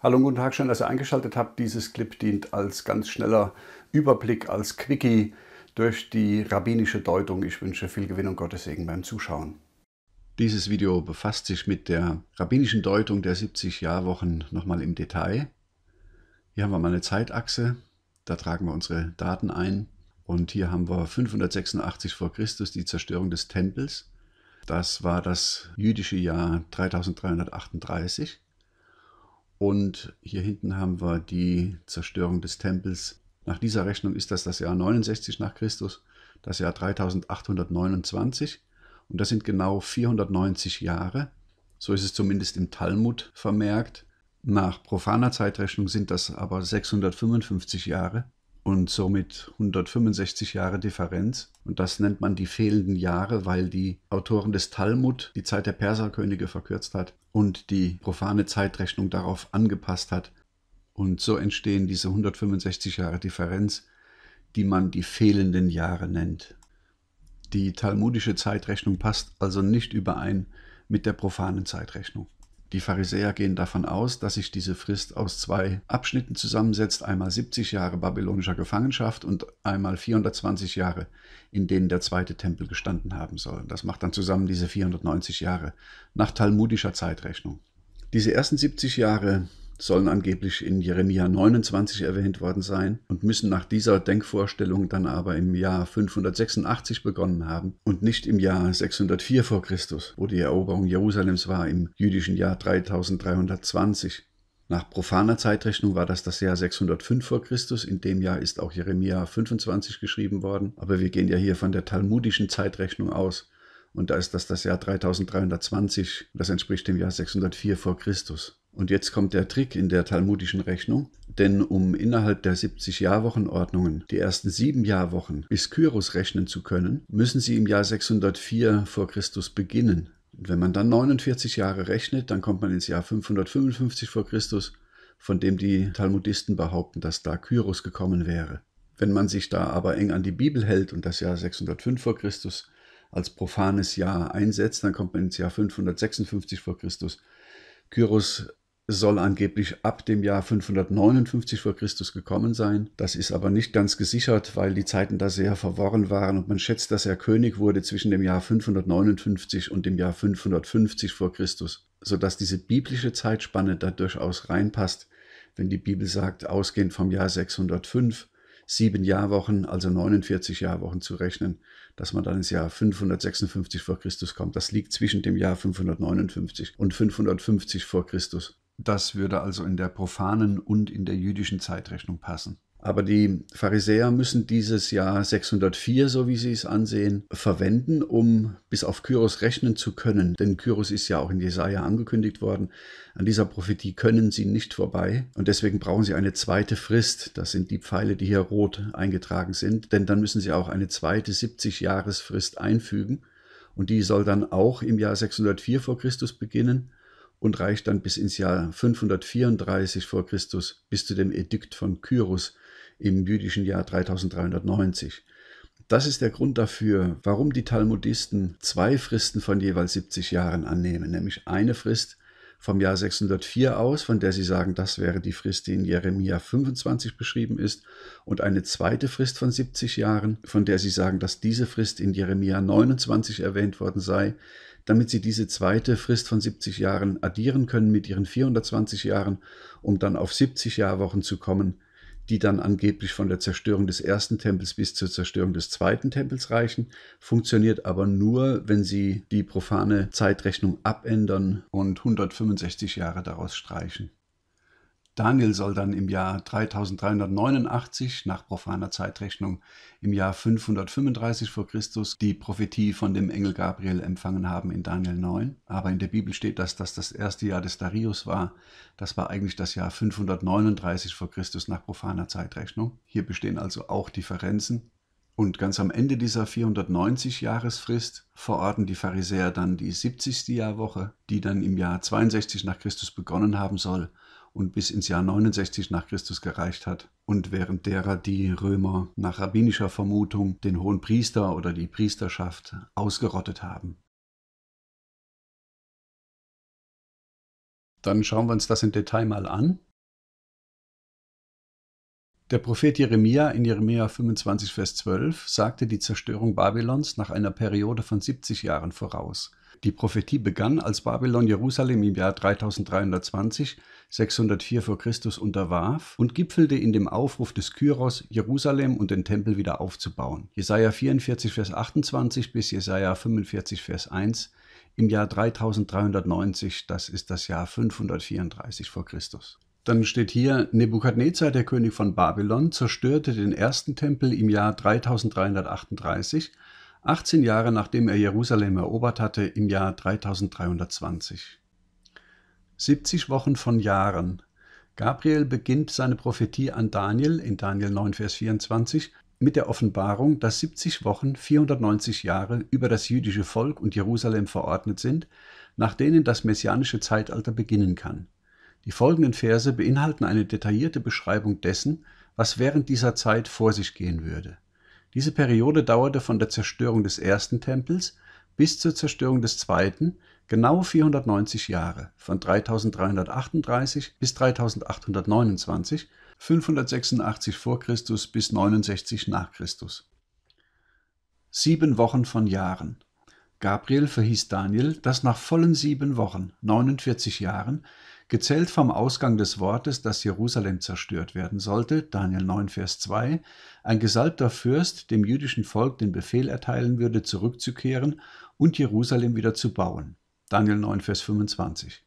Hallo und guten Tag, schön, dass ihr eingeschaltet habt. Dieses Clip dient als ganz schneller Überblick, als Quickie durch die rabbinische Deutung. Ich wünsche viel Gewinn und Gottes Segen beim Zuschauen. Dieses Video befasst sich mit der rabbinischen Deutung der 70 Jahrwochen nochmal im Detail. Hier haben wir mal eine Zeitachse, da tragen wir unsere Daten ein. Und hier haben wir 586 vor Christus die Zerstörung des Tempels. Das war das jüdische Jahr 3338. Und hier hinten haben wir die Zerstörung des Tempels. Nach dieser Rechnung ist das das Jahr 69 nach Christus, das Jahr 3829. Und das sind genau 490 Jahre. So ist es zumindest im Talmud vermerkt. Nach profaner Zeitrechnung sind das aber 655 Jahre und somit 165 Jahre Differenz. Und das nennt man die fehlenden Jahre, weil die Autoren des Talmud die Zeit der Perserkönige verkürzt hat und die profane Zeitrechnung darauf angepasst hat. Und so entstehen diese 165 Jahre Differenz, die man die fehlenden Jahre nennt. Die talmudische Zeitrechnung passt also nicht überein mit der profanen Zeitrechnung. Die Pharisäer gehen davon aus, dass sich diese Frist aus zwei Abschnitten zusammensetzt, einmal 70 Jahre babylonischer Gefangenschaft und einmal 420 Jahre, in denen der zweite Tempel gestanden haben soll. Das macht dann zusammen diese 490 Jahre nach talmudischer Zeitrechnung. Diese ersten 70 Jahre sollen angeblich in Jeremia 29 erwähnt worden sein und müssen nach dieser Denkvorstellung dann aber im Jahr 586 begonnen haben und nicht im Jahr 604 vor Christus, wo die Eroberung Jerusalems war im jüdischen Jahr 3320. Nach profaner Zeitrechnung war das das Jahr 605 vor Christus. In dem Jahr ist auch Jeremia 25 geschrieben worden. Aber wir gehen ja hier von der talmudischen Zeitrechnung aus. Und da ist das das Jahr 3320. Das entspricht dem Jahr 604 vor Christus. Und jetzt kommt der Trick in der talmudischen Rechnung, denn um innerhalb der 70 Jahrwochenordnungen die ersten sieben Jahrwochen bis Kyros rechnen zu können, müssen sie im Jahr 604 vor Christus beginnen. Und wenn man dann 49 Jahre rechnet, dann kommt man ins Jahr 555 vor Christus, von dem die Talmudisten behaupten, dass da Kyros gekommen wäre. Wenn man sich da aber eng an die Bibel hält und das Jahr 605 vor Christus als profanes Jahr einsetzt, dann kommt man ins Jahr 556 vor Christus. Kyros soll angeblich ab dem Jahr 559 vor Christus gekommen sein. Das ist aber nicht ganz gesichert, weil die Zeiten da sehr verworren waren und man schätzt, dass er König wurde zwischen dem Jahr 559 und dem Jahr 550 vor Christus, sodass diese biblische Zeitspanne da durchaus reinpasst, wenn die Bibel sagt, ausgehend vom Jahr 605 sieben Jahrwochen, also 49 Jahrwochen zu rechnen, dass man dann ins Jahr 556 vor Christus kommt. Das liegt zwischen dem Jahr 559 und 550 vor Christus. Das würde also in der profanen und in der jüdischen Zeitrechnung passen. Aber die Pharisäer müssen dieses Jahr 604, so wie sie es ansehen, verwenden, um bis auf Kyros rechnen zu können. Denn Kyros ist ja auch in Jesaja angekündigt worden. An dieser Prophetie können sie nicht vorbei. Und deswegen brauchen sie eine zweite Frist. Das sind die Pfeile, die hier rot eingetragen sind. Denn dann müssen sie auch eine zweite 70-Jahresfrist einfügen. Und die soll dann auch im Jahr 604 vor Christus beginnen und reicht dann bis ins Jahr 534 vor Christus bis zu dem Edikt von Kyros im jüdischen Jahr 3390. Das ist der Grund dafür, warum die Talmudisten zwei Fristen von jeweils 70 Jahren annehmen, nämlich eine Frist vom Jahr 604 aus, von der sie sagen, das wäre die Frist, die in Jeremia 25 beschrieben ist, und eine zweite Frist von 70 Jahren, von der sie sagen, dass diese Frist in Jeremia 29 erwähnt worden sei, damit sie diese zweite Frist von 70 Jahren addieren können mit ihren 420 Jahren, um dann auf 70 Jahrwochen zu kommen, die dann angeblich von der Zerstörung des ersten Tempels bis zur Zerstörung des zweiten Tempels reichen, funktioniert aber nur, wenn sie die profane Zeitrechnung abändern und 165 Jahre daraus streichen. Daniel soll dann im Jahr 3389 nach profaner Zeitrechnung im Jahr 535 vor Christus die Prophetie von dem Engel Gabriel empfangen haben in Daniel 9. Aber in der Bibel steht, dass das das erste Jahr des Darius war. Das war eigentlich das Jahr 539 vor Christus nach profaner Zeitrechnung. Hier bestehen also auch Differenzen. Und ganz am Ende dieser 490-Jahresfrist verorten die Pharisäer dann die 70. Jahrwoche, die dann im Jahr 62 nach Christus begonnen haben soll und bis ins Jahr 69 nach Christus gereicht hat und während derer die Römer nach rabbinischer Vermutung den hohen Priester oder die Priesterschaft ausgerottet haben. Dann schauen wir uns das im Detail mal an. Der Prophet Jeremia in Jeremia 25, Vers 12 sagte die Zerstörung Babylons nach einer Periode von 70 Jahren voraus. Die Prophetie begann, als Babylon Jerusalem im Jahr 3320, 604 v. Chr. unterwarf und gipfelte in dem Aufruf des Kyros, Jerusalem und den Tempel wieder aufzubauen. Jesaja 44, Vers 28 bis Jesaja 45, Vers 1 im Jahr 3390, das ist das Jahr 534 v. Chr. Dann steht hier, Nebukadnezar, der König von Babylon, zerstörte den ersten Tempel im Jahr 3338, 18 Jahre nachdem er Jerusalem erobert hatte, im Jahr 3320. 70 Wochen von Jahren. Gabriel beginnt seine Prophetie an Daniel in Daniel 9, Vers 24 mit der Offenbarung, dass 70 Wochen, 490 Jahre über das jüdische Volk und Jerusalem verordnet sind, nach denen das messianische Zeitalter beginnen kann. Die folgenden Verse beinhalten eine detaillierte Beschreibung dessen, was während dieser Zeit vor sich gehen würde. Diese Periode dauerte von der Zerstörung des ersten Tempels bis zur Zerstörung des zweiten genau 490 Jahre, von 3338 bis 3829, 586 vor Christus bis 69 nach Christus. Sieben Wochen von Jahren. Gabriel verhieß Daniel, dass nach vollen sieben Wochen, 49 Jahren, gezählt vom Ausgang des Wortes, dass Jerusalem zerstört werden sollte, Daniel 9, Vers 2, ein gesalbter Fürst dem jüdischen Volk den Befehl erteilen würde, zurückzukehren und Jerusalem wieder zu bauen, Daniel 9, Vers 25.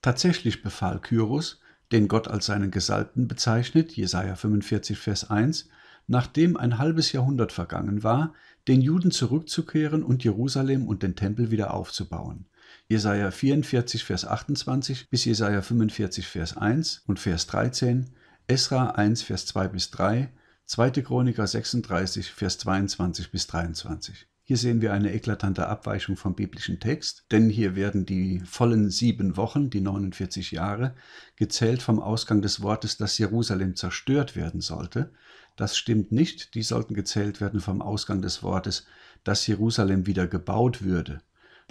Tatsächlich befahl Kyros, den Gott als seinen Gesalbten bezeichnet, Jesaja 45, Vers 1, nachdem ein halbes Jahrhundert vergangen war, den Juden zurückzukehren und Jerusalem und den Tempel wieder aufzubauen. Jesaja 44, Vers 28 bis Jesaja 45, Vers 1 und Vers 13, Esra 1, Vers 2 bis 3, 2. Chroniker 36, Vers 22 bis 23. Hier sehen wir eine eklatante Abweichung vom biblischen Text, denn hier werden die vollen sieben Wochen, die 49 Jahre, gezählt vom Ausgang des Wortes, dass Jerusalem zerstört werden sollte. Das stimmt nicht, die sollten gezählt werden vom Ausgang des Wortes, dass Jerusalem wieder gebaut würde.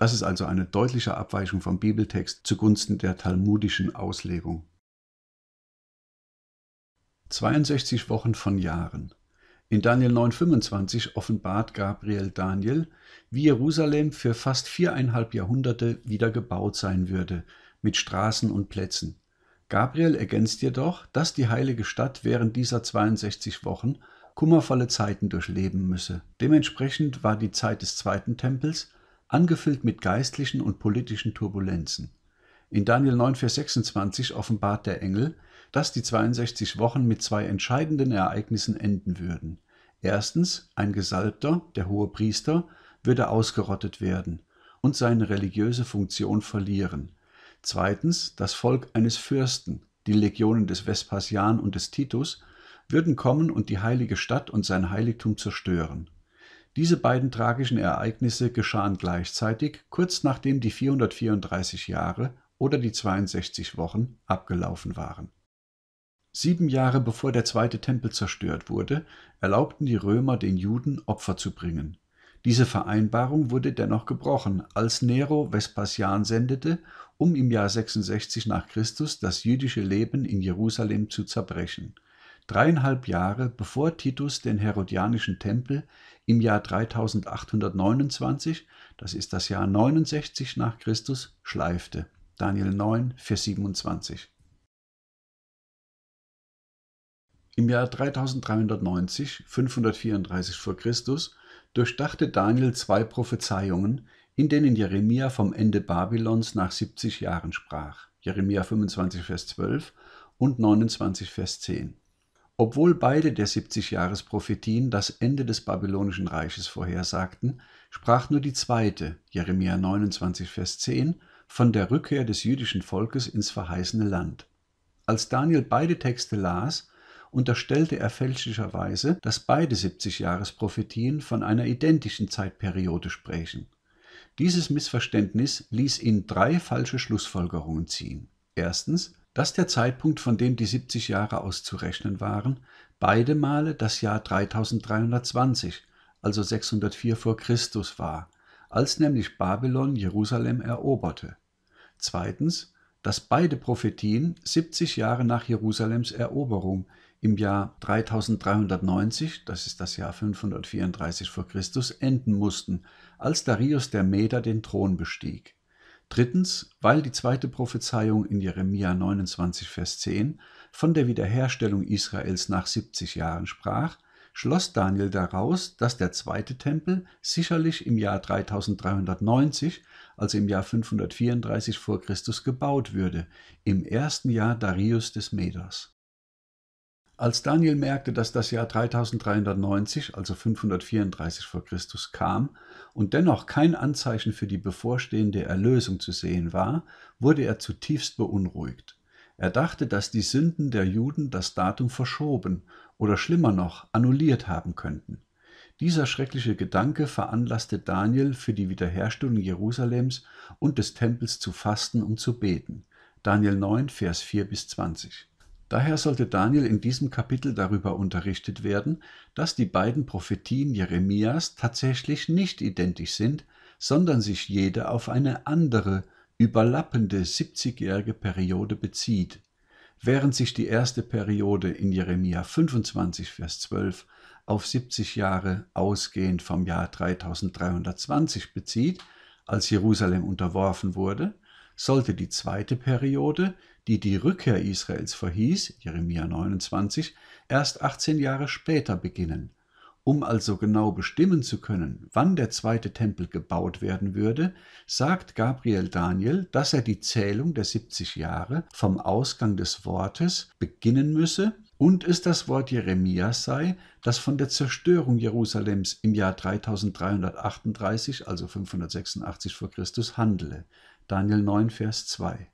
Das ist also eine deutliche Abweichung vom Bibeltext zugunsten der talmudischen Auslegung. 62 Wochen von Jahren. In Daniel 9,25 offenbart Gabriel Daniel, wie Jerusalem für fast viereinhalb Jahrhunderte wieder gebaut sein würde, mit Straßen und Plätzen. Gabriel ergänzt jedoch, dass die heilige Stadt während dieser 62 Wochen kummervolle Zeiten durchleben müsse. Dementsprechend war die Zeit des zweiten Tempels angefüllt mit geistlichen und politischen Turbulenzen. In Daniel 9, Vers 26 offenbart der Engel, dass die 62 Wochen mit zwei entscheidenden Ereignissen enden würden. Erstens, ein Gesalbter, der hohe Priester, würde ausgerottet werden und seine religiöse Funktion verlieren. Zweitens, das Volk eines Fürsten, die Legionen des Vespasian und des Titus, würden kommen und die heilige Stadt und sein Heiligtum zerstören. Diese beiden tragischen Ereignisse geschahen gleichzeitig, kurz nachdem die 434 Jahre oder die 62 Wochen abgelaufen waren. Sieben Jahre bevor der zweite Tempel zerstört wurde, erlaubten die Römer den Juden Opfer zu bringen. Diese Vereinbarung wurde dennoch gebrochen, als Nero Vespasian sendete, um im Jahr 66 nach Christus das jüdische Leben in Jerusalem zu zerbrechen dreieinhalb Jahre bevor Titus den Herodianischen Tempel im Jahr 3829, das ist das Jahr 69 nach Christus, schleifte. Daniel 9, Vers 27. Im Jahr 3390, 534 vor Christus, durchdachte Daniel zwei Prophezeiungen, in denen Jeremia vom Ende Babylons nach 70 Jahren sprach. Jeremia 25, Vers 12 und 29, Vers 10. Obwohl beide der 70-Jahres-Prophetien das Ende des babylonischen Reiches vorhersagten, sprach nur die zweite, Jeremia 29, Vers 10, von der Rückkehr des jüdischen Volkes ins verheißene Land. Als Daniel beide Texte las, unterstellte er fälschlicherweise, dass beide 70-Jahres-Prophetien von einer identischen Zeitperiode sprechen. Dieses Missverständnis ließ ihn drei falsche Schlussfolgerungen ziehen. Erstens, dass der Zeitpunkt, von dem die 70 Jahre auszurechnen waren, beide Male das Jahr 3320, also 604 vor Christus war, als nämlich Babylon Jerusalem eroberte. Zweitens, dass beide Prophetien 70 Jahre nach Jerusalems Eroberung im Jahr 3390, das ist das Jahr 534 vor Christus, enden mussten, als Darius der Meder den Thron bestieg. Drittens, weil die zweite Prophezeiung in Jeremia 29, Vers 10 von der Wiederherstellung Israels nach 70 Jahren sprach, schloss Daniel daraus, dass der zweite Tempel sicherlich im Jahr 3390, also im Jahr 534 vor Christus, gebaut würde, im ersten Jahr Darius des Meders. Als Daniel merkte, dass das Jahr 3390, also 534 vor Christus kam und dennoch kein Anzeichen für die bevorstehende Erlösung zu sehen war, wurde er zutiefst beunruhigt. Er dachte, dass die Sünden der Juden das Datum verschoben oder schlimmer noch annulliert haben könnten. Dieser schreckliche Gedanke veranlasste Daniel, für die Wiederherstellung Jerusalems und des Tempels zu fasten und zu beten. Daniel 9, Vers 4 bis 20. Daher sollte Daniel in diesem Kapitel darüber unterrichtet werden, dass die beiden Prophetien Jeremias tatsächlich nicht identisch sind, sondern sich jede auf eine andere, überlappende 70-jährige Periode bezieht. Während sich die erste Periode in Jeremia 25, Vers 12 auf 70 Jahre ausgehend vom Jahr 3320 bezieht, als Jerusalem unterworfen wurde, sollte die zweite Periode die die Rückkehr Israels verhieß, Jeremia 29, erst 18 Jahre später beginnen. Um also genau bestimmen zu können, wann der zweite Tempel gebaut werden würde, sagt Gabriel Daniel, dass er die Zählung der 70 Jahre vom Ausgang des Wortes beginnen müsse und es das Wort Jeremias sei, das von der Zerstörung Jerusalems im Jahr 3338, also 586 vor Christus, handele. Daniel 9, Vers 2.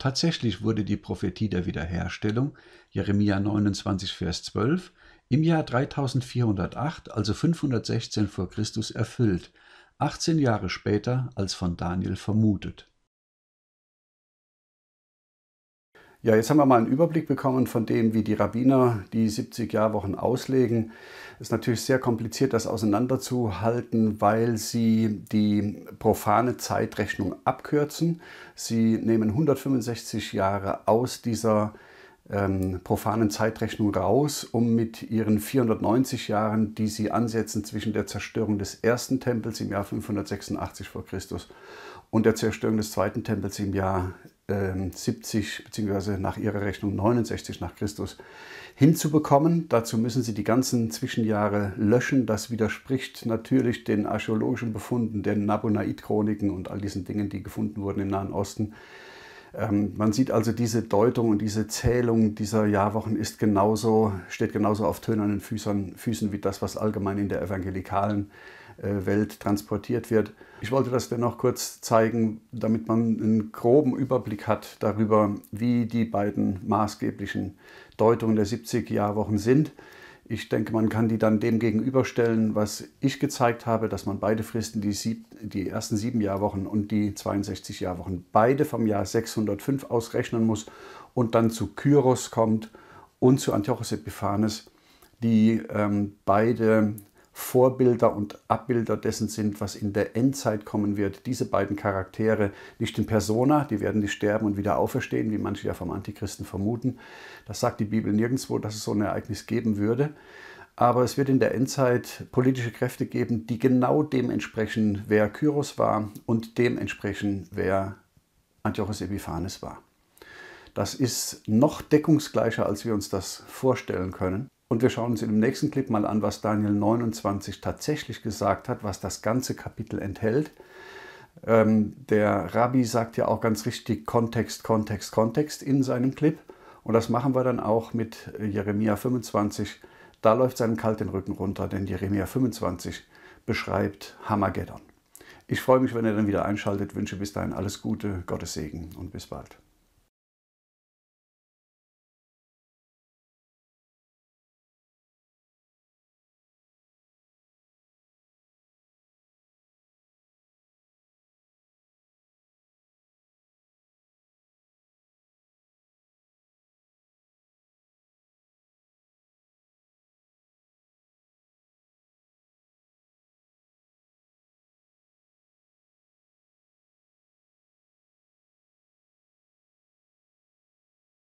Tatsächlich wurde die Prophetie der Wiederherstellung (Jeremia 29, Vers 12) im Jahr 3408, also 516 vor Christus erfüllt, 18 Jahre später als von Daniel vermutet Ja, jetzt haben wir mal einen Überblick bekommen von dem, wie die Rabbiner die 70-Jahrwochen auslegen. Es ist natürlich sehr kompliziert, das auseinanderzuhalten, weil sie die profane Zeitrechnung abkürzen. Sie nehmen 165 Jahre aus dieser ähm, profanen Zeitrechnung raus, um mit ihren 490 Jahren, die sie ansetzen zwischen der Zerstörung des ersten Tempels im Jahr 586 vor Christus und der Zerstörung des zweiten Tempels im Jahr 70 bzw. nach ihrer Rechnung 69 nach Christus hinzubekommen. Dazu müssen sie die ganzen Zwischenjahre löschen. Das widerspricht natürlich den archäologischen Befunden, den Nabonid-Chroniken und all diesen Dingen, die gefunden wurden im Nahen Osten. Ähm, man sieht also diese Deutung und diese Zählung dieser Jahrwochen ist genauso, steht genauso auf tönernen Füßen, Füßen wie das, was allgemein in der evangelikalen äh, Welt transportiert wird. Ich wollte das dennoch kurz zeigen, damit man einen groben Überblick hat darüber, wie die beiden maßgeblichen Deutungen der 70-Jahrwochen sind. Ich denke, man kann die dann dem gegenüberstellen, was ich gezeigt habe, dass man beide Fristen, die, sieb, die ersten sieben Jahrwochen und die 62 Jahrwochen, beide vom Jahr 605 ausrechnen muss und dann zu Kyros kommt und zu Antiochus Epiphanes, die ähm, beide Vorbilder und Abbilder dessen sind, was in der Endzeit kommen wird. Diese beiden Charaktere, nicht in Persona, die werden nicht sterben und wieder auferstehen, wie manche ja vom Antichristen vermuten. Das sagt die Bibel nirgendwo, dass es so ein Ereignis geben würde. Aber es wird in der Endzeit politische Kräfte geben, die genau dem entsprechen, wer Kyros war und dem entsprechen, wer Antiochus Epiphanes war. Das ist noch deckungsgleicher, als wir uns das vorstellen können. Und wir schauen uns in dem nächsten Clip mal an, was Daniel 29 tatsächlich gesagt hat, was das ganze Kapitel enthält. Ähm, der Rabbi sagt ja auch ganz richtig Kontext, Kontext, Kontext in seinem Clip. Und das machen wir dann auch mit Jeremia 25. Da läuft seinem kalt den Rücken runter, denn Jeremia 25 beschreibt Hamageddon. Ich freue mich, wenn ihr dann wieder einschaltet, wünsche bis dahin alles Gute, Gottes Segen und bis bald.